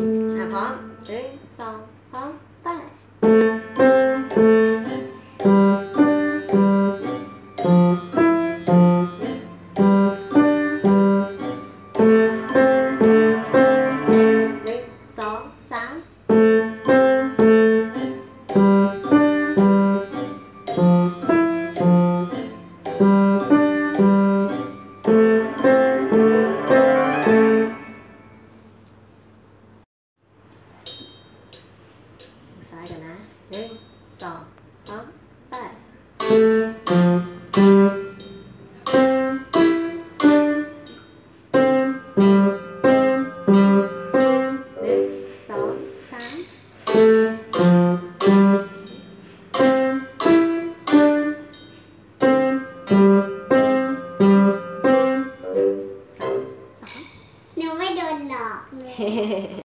หนึ่งสองสามามซ้ายกันะหนึ่งสองสามไปหนึ่งสองสามหนึ่งสองสามหนูไม่โดนหลอกเลย